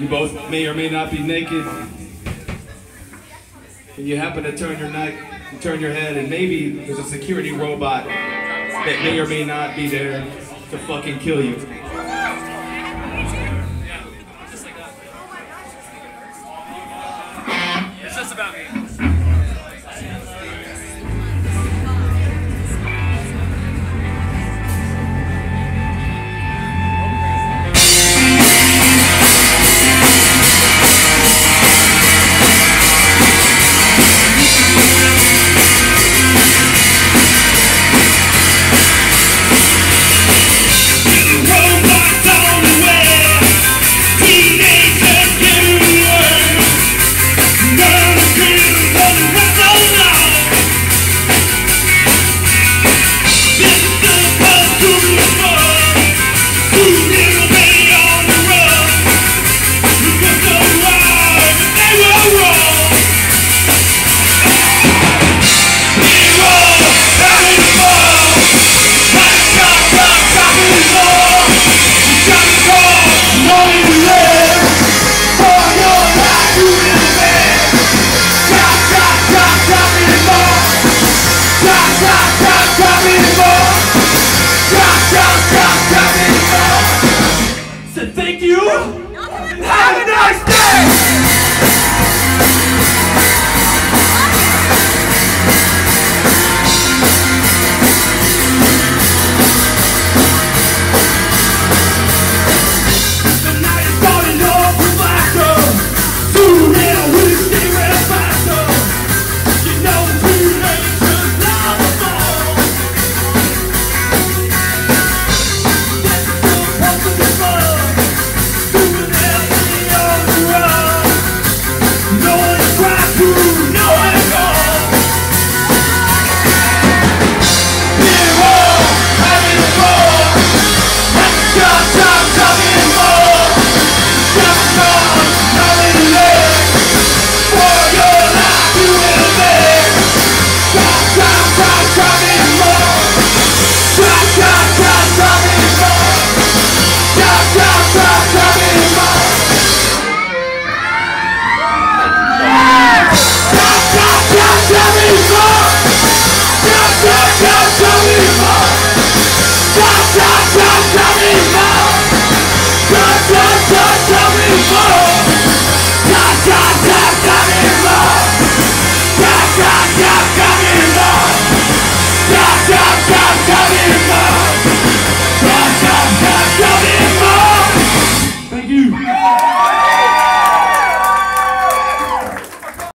You both may or may not be naked. And you happen to turn your neck, turn your head, and maybe there's a security robot that may or may not be there to fucking kill you. It's just about me. Please,